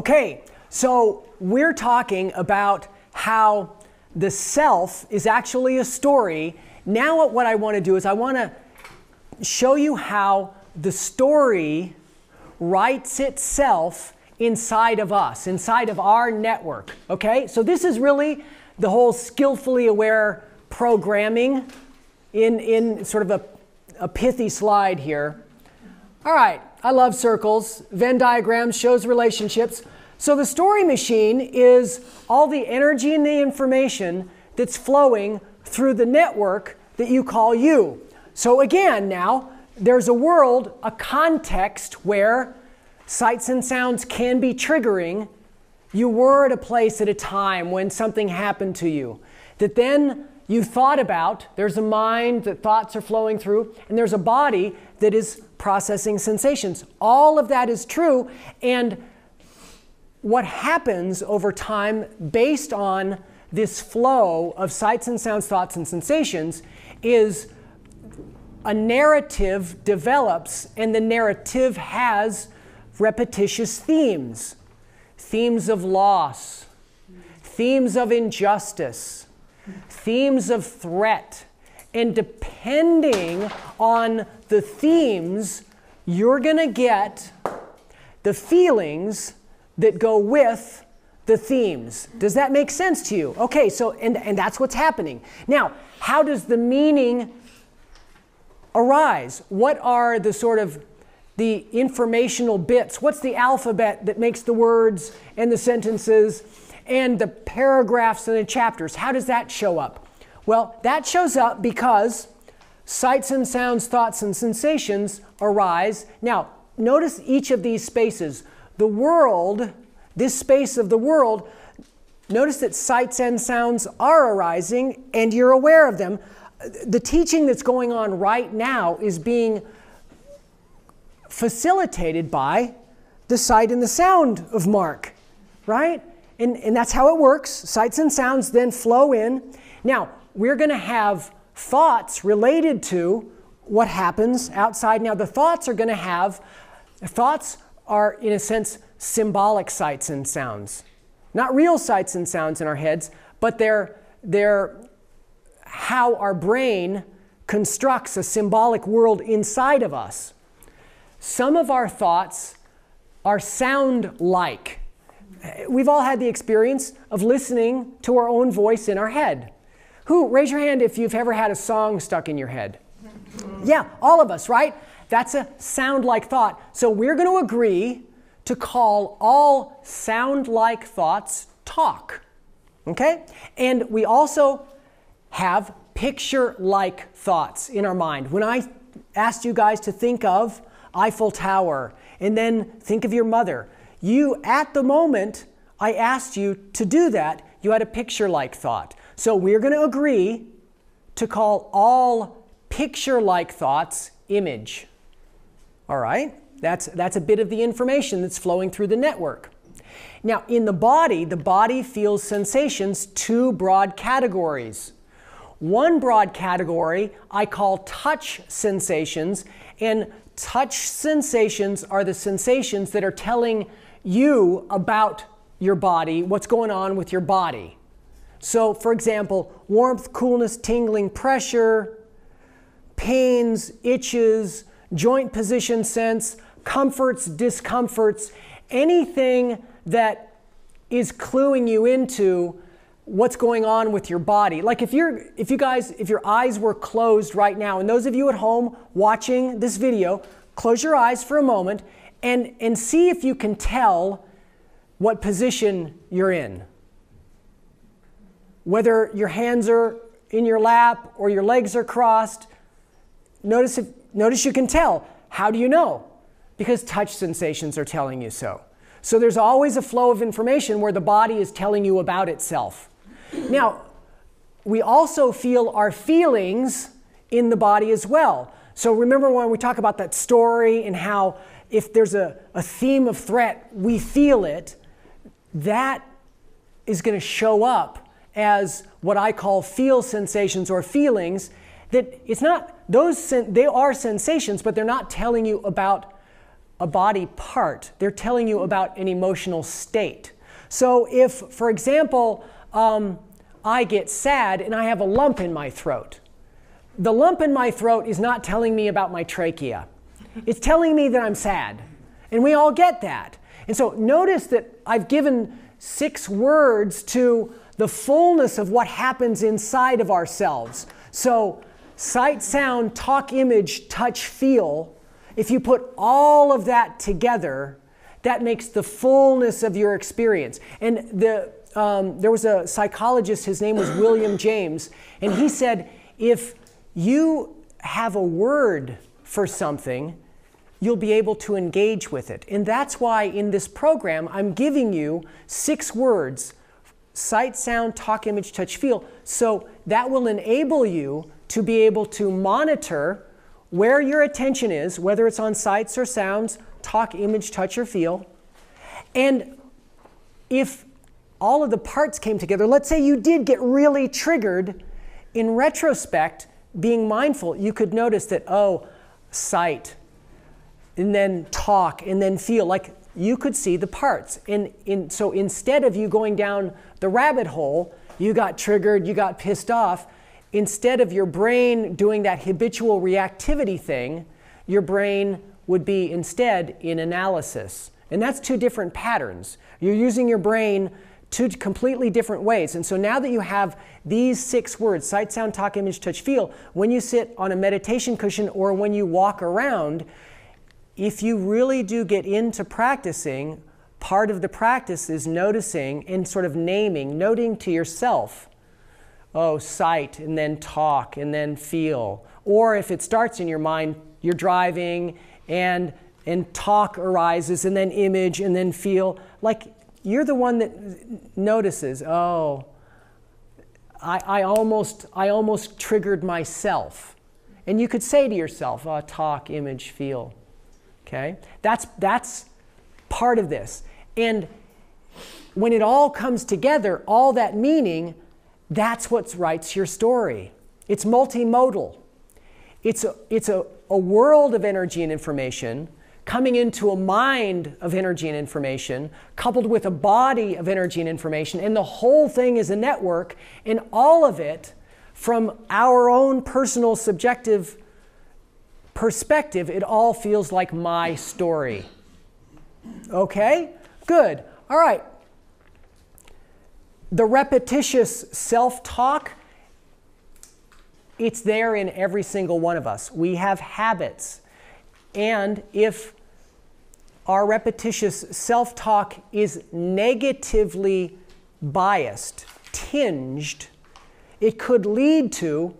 Okay, so we're talking about how the self is actually a story. Now, what I want to do is I want to show you how the story writes itself inside of us, inside of our network. Okay, so this is really the whole skillfully aware programming in, in sort of a, a pithy slide here. All right, I love circles. Venn diagrams shows relationships. So the story machine is all the energy and the information that's flowing through the network that you call you. So again, now there's a world, a context where sights and sounds can be triggering. You were at a place at a time when something happened to you that then you thought about. There's a mind that thoughts are flowing through, and there's a body that is processing sensations. All of that is true, and what happens over time based on this flow of sights and sounds, thoughts and sensations is a narrative develops, and the narrative has repetitious themes themes of loss, themes of injustice, themes of threat. And depending on the themes, you're going to get the feelings that go with the themes. Does that make sense to you? Okay, so, and, and that's what's happening. Now, how does the meaning arise? What are the sort of the informational bits? What's the alphabet that makes the words and the sentences and the paragraphs and the chapters? How does that show up? Well, that shows up because sights and sounds, thoughts and sensations arise. Now, notice each of these spaces. The world, this space of the world, notice that sights and sounds are arising and you're aware of them. The teaching that's going on right now is being facilitated by the sight and the sound of Mark, right? And, and that's how it works. Sights and sounds then flow in. Now, we're going to have thoughts related to what happens outside. Now, the thoughts are going to have, thoughts are, in a sense, symbolic sights and sounds. Not real sights and sounds in our heads, but they're, they're how our brain constructs a symbolic world inside of us. Some of our thoughts are sound like. We've all had the experience of listening to our own voice in our head. Who, raise your hand if you've ever had a song stuck in your head. Yeah, all of us, right? That's a sound like thought. So we're going to agree to call all sound like thoughts talk. Okay? And we also have picture like thoughts in our mind. When I asked you guys to think of Eiffel Tower and then think of your mother, you, at the moment I asked you to do that, you had a picture like thought. So we're going to agree to call all picture like thoughts image. All right? That's, that's a bit of the information that's flowing through the network. Now, in the body, the body feels sensations, two broad categories. One broad category I call touch sensations, and touch sensations are the sensations that are telling you about your body, what's going on with your body. So, for example, warmth, coolness, tingling, pressure, pains, itches, joint position sense, comforts, discomforts, anything that is cluing you into what's going on with your body. Like if you're if you guys if your eyes were closed right now and those of you at home watching this video, close your eyes for a moment and and see if you can tell what position you're in whether your hands are in your lap or your legs are crossed. Notice, if, notice you can tell. How do you know? Because touch sensations are telling you so. So there's always a flow of information where the body is telling you about itself. Now, we also feel our feelings in the body as well. So remember when we talk about that story and how if there's a, a theme of threat, we feel it, that is going to show up as what I call feel sensations or feelings that it's not those they are sensations but they're not telling you about a body part. They're telling you about an emotional state. So if, for example, um, I get sad and I have a lump in my throat, the lump in my throat is not telling me about my trachea. It's telling me that I'm sad. And we all get that. And so notice that I've given six words to the fullness of what happens inside of ourselves. So, sight, sound, talk, image, touch, feel, if you put all of that together, that makes the fullness of your experience. And the, um, there was a psychologist, his name was William James, and he said if you have a word for something, you'll be able to engage with it. And that's why in this program, I'm giving you six words sight, sound, talk, image, touch, feel. So that will enable you to be able to monitor where your attention is, whether it's on sights or sounds, talk, image, touch, or feel. And if all of the parts came together, let's say you did get really triggered, in retrospect, being mindful, you could notice that, oh, sight, and then talk, and then feel. Like you could see the parts. And in, so instead of you going down the rabbit hole, you got triggered, you got pissed off, instead of your brain doing that habitual reactivity thing, your brain would be instead in analysis. And that's two different patterns. You're using your brain two completely different ways. And so now that you have these six words sight, sound, talk, image, touch, feel when you sit on a meditation cushion or when you walk around, if you really do get into practicing, part of the practice is noticing and sort of naming, noting to yourself, oh, sight, and then talk, and then feel. Or if it starts in your mind, you're driving and and talk arises and then image and then feel. Like you're the one that notices oh I, I almost i almost triggered myself. And you could say to yourself oh, talk image feel Okay? That's, that's part of this. And when it all comes together, all that meaning, that's what writes your story. It's multimodal. It's a, it's a, a world of energy and information coming into a mind of energy and information, coupled with a body of energy and information, and the whole thing is a network, and all of it from our own personal subjective perspective, it all feels like my story. Okay? Good. All right. The repetitious self talk, it's there in every single one of us. We have habits. And if our repetitious self talk is negatively biased, tinged, it could lead to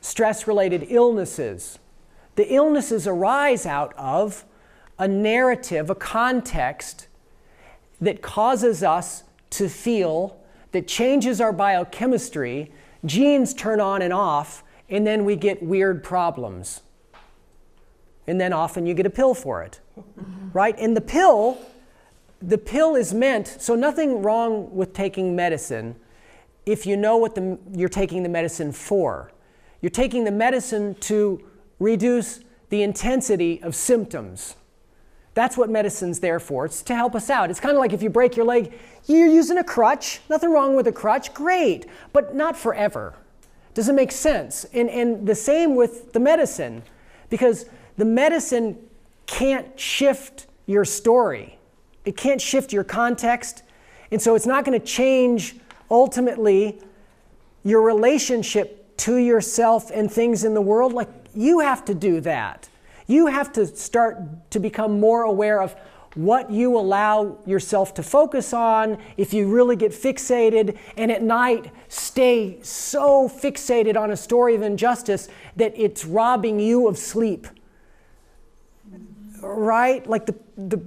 stress related illnesses, the illnesses arise out of a narrative, a context that causes us to feel, that changes our biochemistry, genes turn on and off, and then we get weird problems. And then often you get a pill for it, mm-hmm. right? And the pill, the pill is meant, so nothing wrong with taking medicine if you know what the, you're taking the medicine for. You're taking the medicine to reduce the intensity of symptoms. That's what medicine's there for. It's to help us out. It's kind of like if you break your leg, you're using a crutch. Nothing wrong with a crutch. Great. But not forever. Does it make sense? And, and the same with the medicine, because the medicine can't shift your story, it can't shift your context. And so it's not going to change ultimately your relationship to yourself and things in the world. Like you have to do that. You have to start to become more aware of what you allow yourself to focus on, if you really get fixated, and at night stay so fixated on a story of injustice that it's robbing you of sleep. Right? Like the, the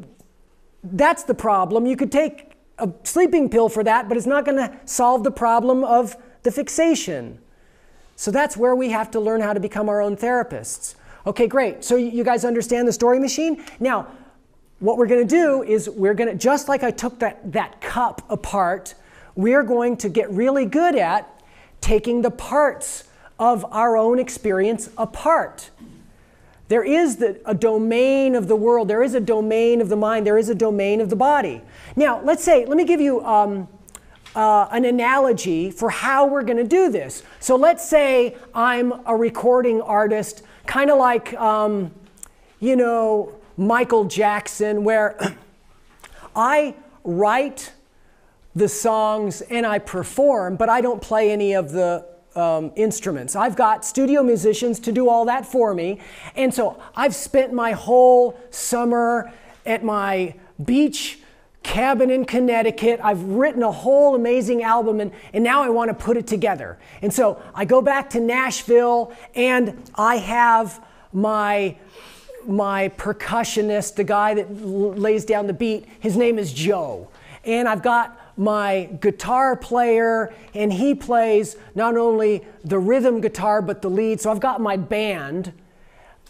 that's the problem. You could take a sleeping pill for that, but it's not going to solve the problem of the fixation. So that's where we have to learn how to become our own therapists. Okay, great. So you guys understand the story machine? Now, what we're going to do is we're going to, just like I took that, that cup apart, we're going to get really good at taking the parts of our own experience apart. There is the, a domain of the world, there is a domain of the mind, there is a domain of the body. Now, let's say, let me give you um, uh, an analogy for how we're going to do this. So let's say I'm a recording artist, kind of like, um, you know, Michael Jackson, where I write the songs and I perform, but I don't play any of the um, instruments. I've got studio musicians to do all that for me. And so I've spent my whole summer at my beach cabin in Connecticut. I've written a whole amazing album and, and now I want to put it together. And so I go back to Nashville and I have my my percussionist, the guy that lays down the beat, his name is Joe. And I've got my guitar player, and he plays not only the rhythm guitar, but the lead. So I've got my band,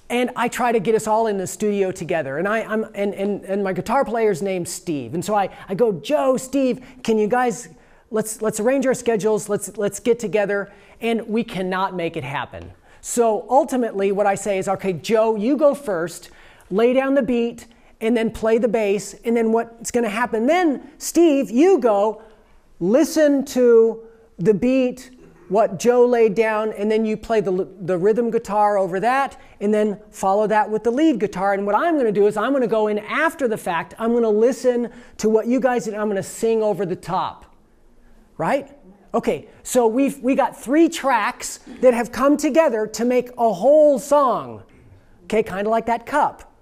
and I try to get us all in the studio together. And, I, am and, and, and my guitar player's name's Steve. And so I, I go, Joe, Steve, can you guys, let's, let's arrange our schedules, let's, let's get together. And we cannot make it happen. So ultimately, what I say is, okay, Joe, you go first, lay down the beat, and then play the bass. And then what's going to happen then, Steve, you go listen to the beat, what Joe laid down, and then you play the, the rhythm guitar over that, and then follow that with the lead guitar. And what I'm going to do is I'm going to go in after the fact. I'm going to listen to what you guys did. I'm going to sing over the top. Right? Okay, so we've we got three tracks that have come together to make a whole song. Okay, kind of like that cup.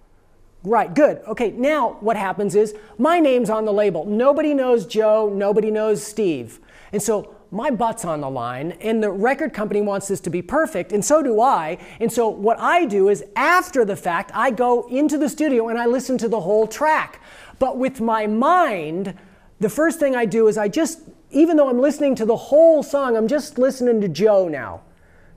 Right, good. Okay, now what happens is my name's on the label. Nobody knows Joe, nobody knows Steve. And so my butt's on the line, and the record company wants this to be perfect, and so do I. And so what I do is after the fact, I go into the studio and I listen to the whole track. But with my mind, the first thing I do is I just, even though I'm listening to the whole song, I'm just listening to Joe now.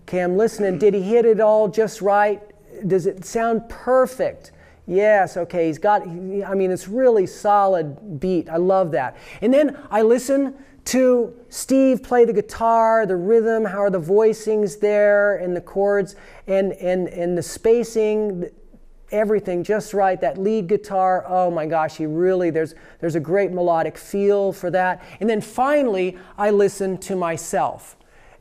Okay, I'm listening. Did he hit it all just right? Does it sound perfect? Yes, okay, he's got, I mean, it's really solid beat. I love that. And then I listen to Steve play the guitar, the rhythm, how are the voicings there, and the chords, and, and, and the spacing, everything just right. That lead guitar, oh my gosh, he really, there's, there's a great melodic feel for that. And then finally, I listen to myself.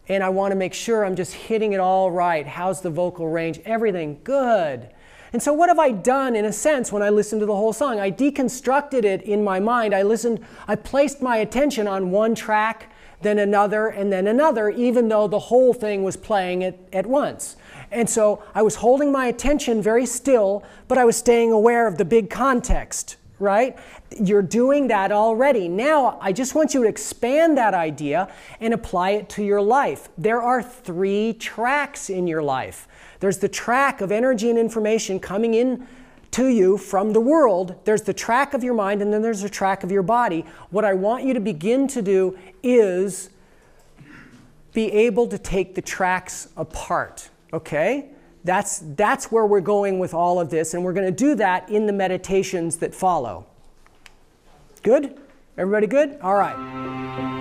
And I want to make sure I'm just hitting it all right. How's the vocal range? Everything good. And so, what have I done in a sense when I listened to the whole song? I deconstructed it in my mind. I listened, I placed my attention on one track, then another, and then another, even though the whole thing was playing at, at once. And so, I was holding my attention very still, but I was staying aware of the big context, right? You're doing that already. Now, I just want you to expand that idea and apply it to your life. There are three tracks in your life. There's the track of energy and information coming in to you from the world. There's the track of your mind, and then there's the track of your body. What I want you to begin to do is be able to take the tracks apart. Okay? That's, that's where we're going with all of this, and we're going to do that in the meditations that follow. Good? Everybody good? All right.